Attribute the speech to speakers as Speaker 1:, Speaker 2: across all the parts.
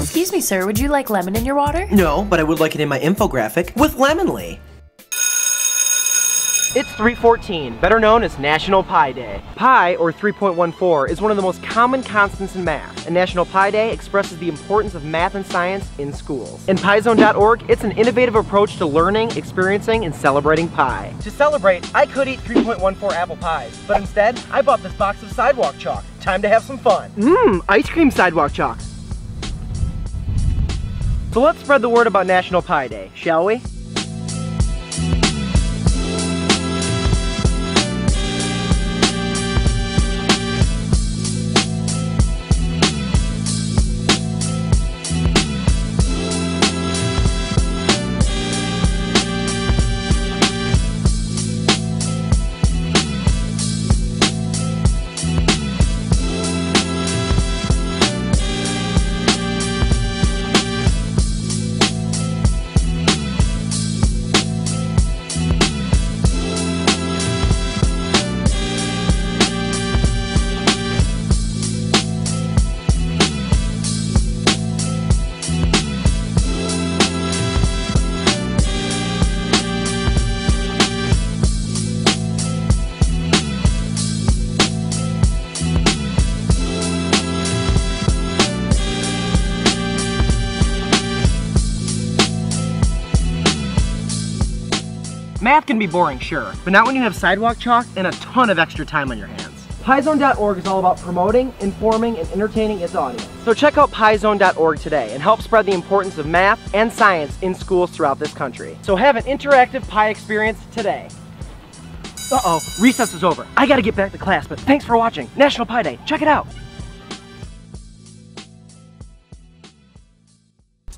Speaker 1: Excuse me, sir, would you like lemon in your water?
Speaker 2: No, but I would like it in my infographic with Lemonly.
Speaker 3: It's 314, better known as National Pi Day. Pi, or 3.14, is one of the most common constants in math, and National Pi Day expresses the importance of math and science in schools. In PiZone.org, it's an innovative approach to learning, experiencing, and celebrating pi. To celebrate, I could eat 3.14 apple pies, but instead, I bought this box of sidewalk chalk. Time to have some fun. Mmm, ice cream sidewalk chalk. So let's spread the word about National Pi Day, shall we? Math can be boring, sure, but not when you have sidewalk chalk and a ton of extra time on your hands. PiZone.org is all about promoting, informing, and entertaining its audience. So check out PiZone.org today and help spread the importance of math and science in schools throughout this country. So have an interactive Pi experience today. Uh-oh, recess is over. I gotta get back to class, but thanks for watching. National Pi Day, check it out.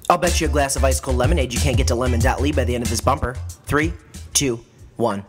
Speaker 2: I'll bet you a glass of ice cold lemonade you can't get to lemon.ly by the end of this bumper. Three, two, one.